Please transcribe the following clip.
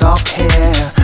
soft hair